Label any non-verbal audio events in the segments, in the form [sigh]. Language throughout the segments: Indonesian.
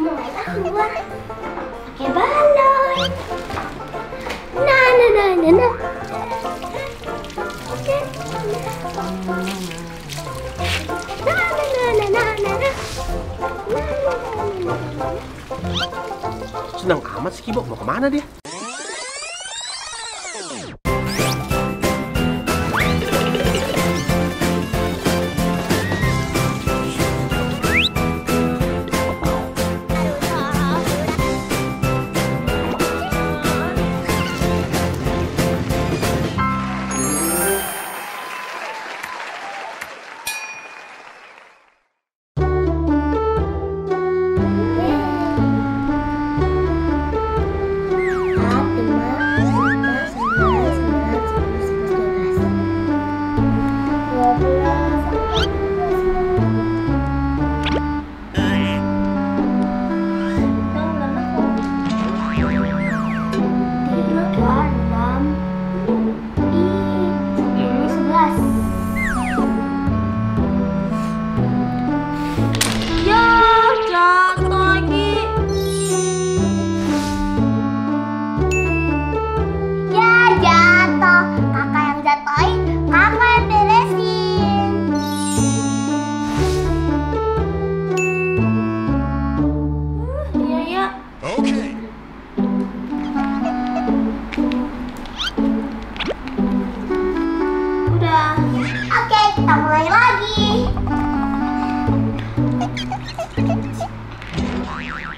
Mau keluar pakai balon. Nah, nah, nah, nah, nah. Oke. Nah, nah, nah, nah, nah, nah, Senang amat sih Kibo, mau kemana dia?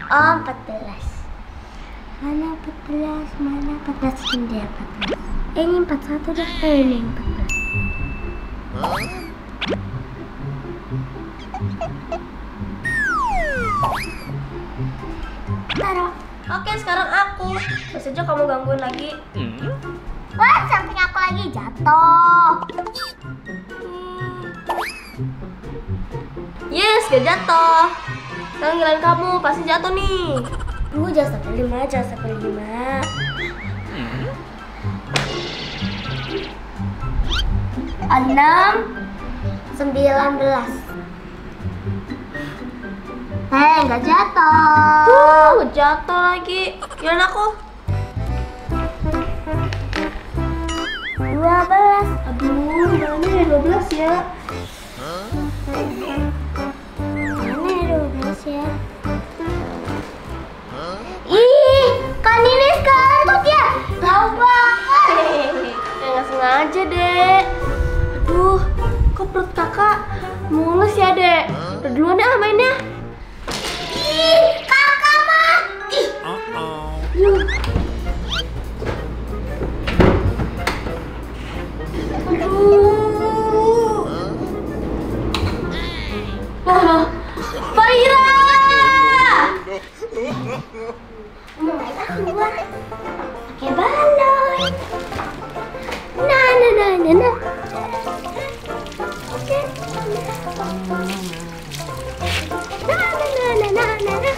Oh, 14. Mana 14? Mana 14 ini dia 14. Eh, ini 41 deh. Eh, ini 14. Taruh. Oke, sekarang aku. Aja kamu gangguin lagi. Wah, samping aku lagi jatuh. Yes, gak jatuh. Sekarang giliran kamu, pasti jatuh nih. Duh, jangan sampai lima, jangan sampai lima. Enam, sembilan belas. Eh, nggak jatuh. Uh, jatuh lagi. Giliran aku. Dua belas. Aduh, mana ya 12 ya? Mereka keluar pakai balon. Nah, nah, nah, nah, nah. Oke. Nah, nah, nah, nah, nah, nah, nah.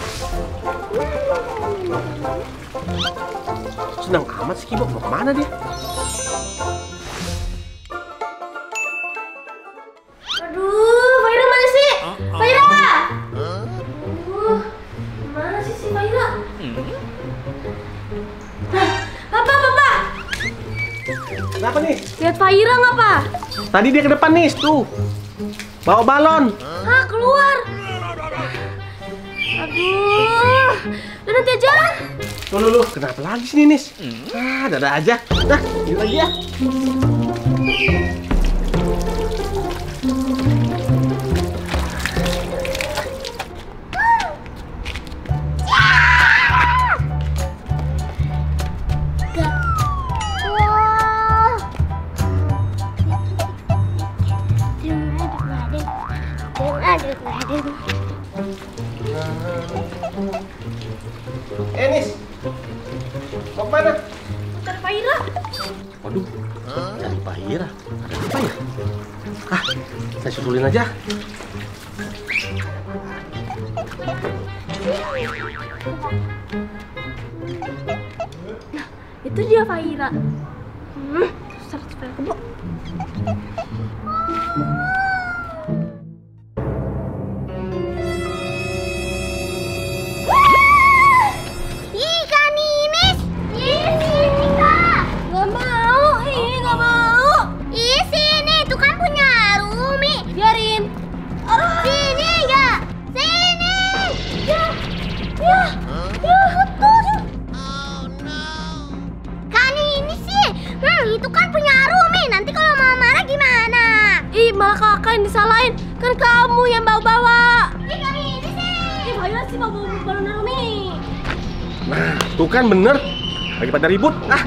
Senang amat sih Kibo, mau kemana dia? Kenapa nih? Lihat Faira nggak, Pak? Tadi dia ke depan nih, tuh. Bawa balon. Hah, keluar! Aduh, udah nanti aja. Loh, loh, loh, kenapa lagi sih Nis? Ah, dada aja. Nah, ini lagi ya. Eh, Nis. Mau ke mana? Cari Faira. Waduh, cari Bahira. Ada apa ya? Ah, saya susulin aja. Itu dia Faira. Hmm, yang bawa-bawa. Ini balon. Nah, tuh kan bener. Lagi pada ribut. Ah.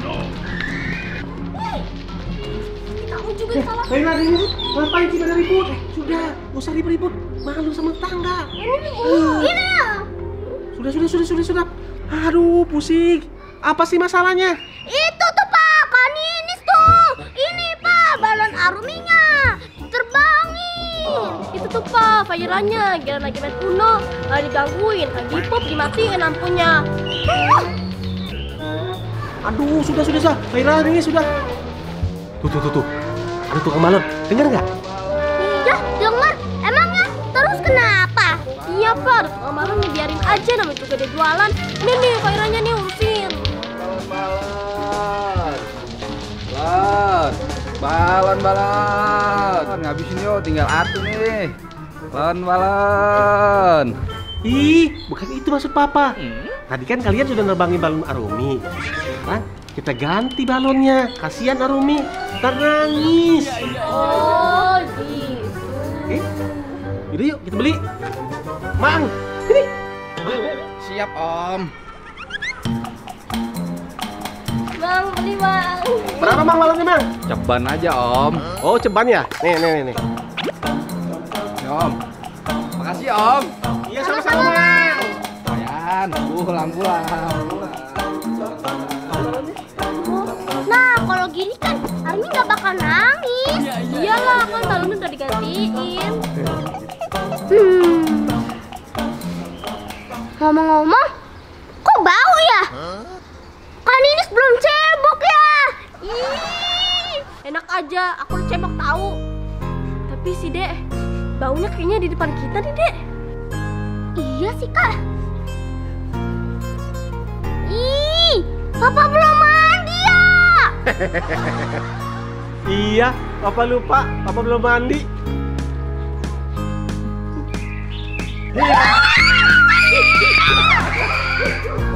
Kamu juga eh, salah. Ribut. Ngapain sih pada ribut? Eh, sudah, nggak usah ribut-ribut. Malu sama tetangga. Ini, uh. ini. Ah. Sudah, sudah, sudah, sudah, sudah. Aduh, pusing. Apa sih masalahnya? Itu tuh Pak, kaninis tuh. Ini Pak, balon aruminya. Itu tuh pak, fireannya Gila lagi main Uno, lagi digangguin, lagi pop dimatiin lampunya. Aduh, sudah, sudah, sudah. Kaira ini sudah. Tuh, tuh, tuh, tuh. Ada tukang balon. Dengar nggak? Iya, dengar. Emangnya terus kenapa? Iya pak, ada tukang balon nih biarin aja namanya juga dia jualan. Ini nih fireannya nih urusin. Balon, balon, balon. Ngabisin yuk, tinggal atu nih. Balon, balon. Ih, bukan itu maksud papa. Tadi kan kalian sudah nerbangin balon Arumi. Sekarang kita ganti balonnya. Kasihan Arumi. Ntar nangis. Oh gitu. Eh, yaudah yuk kita beli. Mang, ini. Siap, Om. Bang, beli bang. Berapa mang balonnya mang? Ceban aja, Om. Oh ceban ya? Nih nih nih. nih. Nih, Om. Makasih, Om. Iya sama-sama mang. Ayan, pulang, pulang. Nah, kalau gini kan Armi nggak bakal nangis. Ya iyalah kan balonnya udah digantiin. Hmm. Ngomong-ngomong, kok bau ya? Kaninis belum cebok ya? Ih. Enak aja, aku cebok tahu. Tapi sih dek, baunya kayaknya di depan kita nih dek. Iya sih kak. Ih, papa belum mandi ya? [laughs] Iya, papa lupa. Papa belum mandi. [laughs]